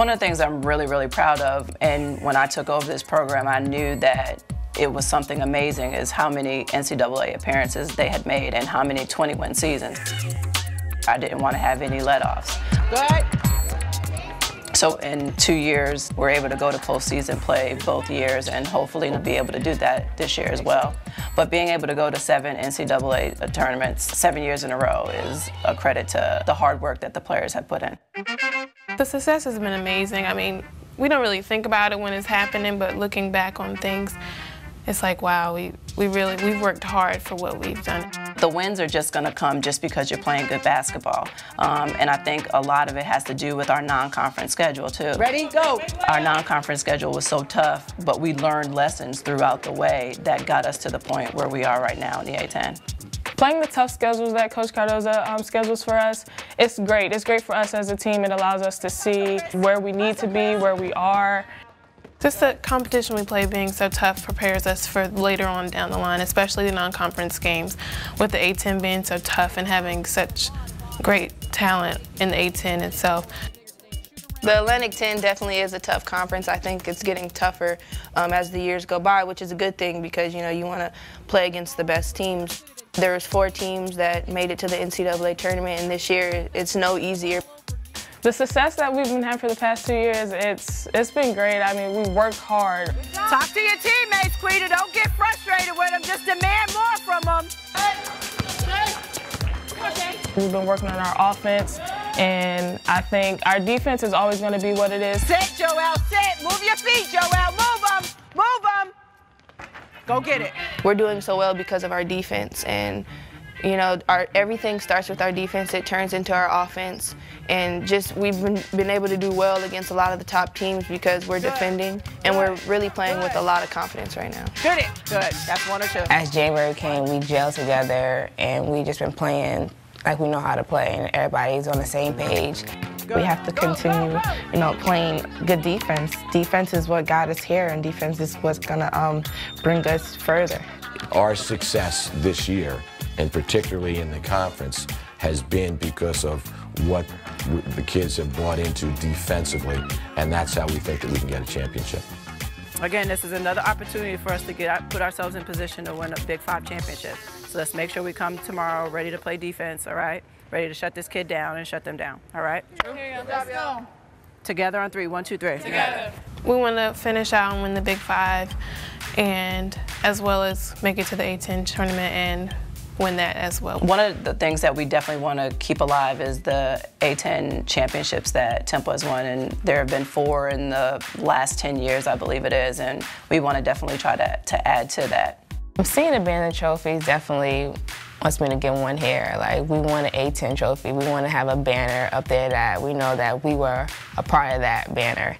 One of the things I'm really, really proud of, and when I took over this program, I knew that it was something amazing, is how many NCAA appearances they had made and how many 20-win seasons. I didn't want to have any let-offs. Good. So in two years, we're able to go to postseason play both years, and hopefully we'll be able to do that this year as well. But being able to go to seven NCAA tournaments seven years in a row is a credit to the hard work that the players have put in. The success has been amazing. I mean, we don't really think about it when it's happening, but looking back on things, it's like, wow, we, we really, we've worked hard for what we've done. The wins are just going to come just because you're playing good basketball. Um, and I think a lot of it has to do with our non-conference schedule, too. Ready, go. Our non-conference schedule was so tough, but we learned lessons throughout the way that got us to the point where we are right now in the A-10 playing the tough schedules that Coach Cardoza um, schedules for us, it's great. It's great for us as a team. It allows us to see where we need to be, where we are. Just the competition we play being so tough prepares us for later on down the line, especially the non-conference games, with the A-10 being so tough and having such great talent in the A-10 itself. The Atlantic 10 definitely is a tough conference. I think it's getting tougher um, as the years go by, which is a good thing because you know you want to play against the best teams. There was four teams that made it to the NCAA tournament, and this year it's no easier. The success that we've been having for the past two years, it's it's been great. I mean, we work hard. Talk to your teammates, Quita. Don't get frustrated with them. Just demand more from them. We've been working on our offense, and I think our defense is always going to be what it is. Sit, Joel, sit. Go get it. We're doing so well because of our defense, and you know, our, everything starts with our defense. It turns into our offense. And just we've been, been able to do well against a lot of the top teams because we're Good. defending and Good. we're really playing Good. with a lot of confidence right now. Good. Good. That's one or two. As January came, we gelled together and we just been playing like we know how to play and everybody's on the same page. We have to continue, you know, playing good defense. Defense is what got us here, and defense is what's gonna um, bring us further. Our success this year and particularly in the conference, has been because of what the kids have brought into defensively, and that's how we think that we can get a championship. Again, this is another opportunity for us to get put ourselves in position to win a Big Five championship. So let's make sure we come tomorrow ready to play defense, all right? Ready to shut this kid down and shut them down, all right? Let's go. Together on three. One, two, three. Together. We want to finish out and win the Big Five, and as well as make it to the A-10 tournament and win that as well. One of the things that we definitely want to keep alive is the A10 championships that Temple has won, and there have been four in the last 10 years, I believe it is, and we want to definitely try to, to add to that. Seeing banner trophies definitely wants me to get one here. Like, we want an A10 trophy. We want to have a banner up there that we know that we were a part of that banner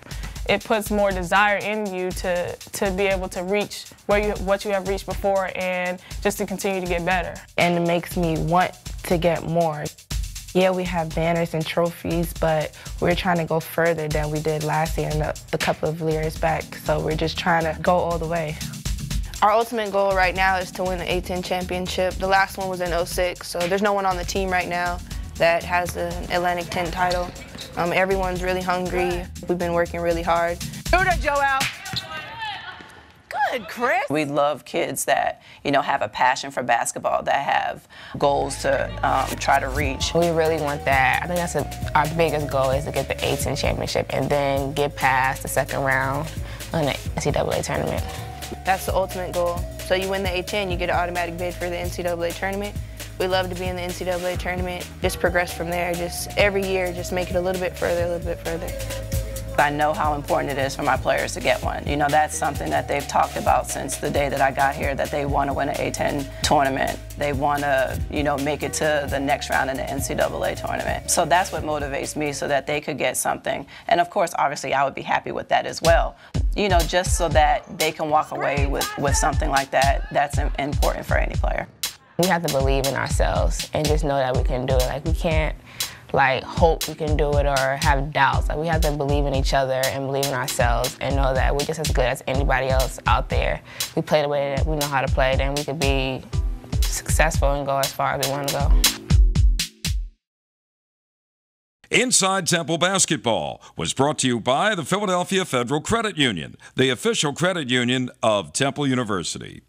it puts more desire in you to to be able to reach where you what you have reached before and just to continue to get better. And it makes me want to get more. Yeah, we have banners and trophies, but we're trying to go further than we did last year and the, the couple of years back. So we're just trying to go all the way. Our ultimate goal right now is to win the A10 championship. The last one was in 06, so there's no one on the team right now that has an Atlantic 10 title. Um, everyone's really hungry. We've been working really hard. Do that, Joel. Good, Chris. We love kids that, you know, have a passion for basketball, that have goals to um, try to reach. We really want that. I think that's a, our biggest goal is to get the A-10 championship and then get past the second round on the NCAA tournament. That's the ultimate goal. So you win the A-10, you get an automatic bid for the NCAA tournament. We love to be in the NCAA tournament, just progress from there, just every year, just make it a little bit further, a little bit further. I know how important it is for my players to get one. You know, that's something that they've talked about since the day that I got here, that they want to win an A-10 tournament. They want to, you know, make it to the next round in the NCAA tournament. So that's what motivates me so that they could get something. And of course, obviously, I would be happy with that as well. You know, just so that they can walk away with, with something like that, that's important for any player. We have to believe in ourselves and just know that we can do it. Like we can't like hope we can do it or have doubts. Like we have to believe in each other and believe in ourselves and know that we're just as good as anybody else out there. We play the way that we know how to play, then we could be successful and go as far as we want to go. Inside Temple Basketball was brought to you by the Philadelphia Federal Credit Union, the official credit union of Temple University.